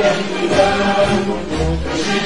Yeah.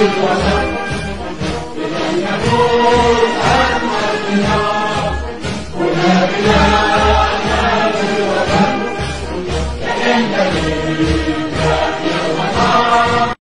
Brasil,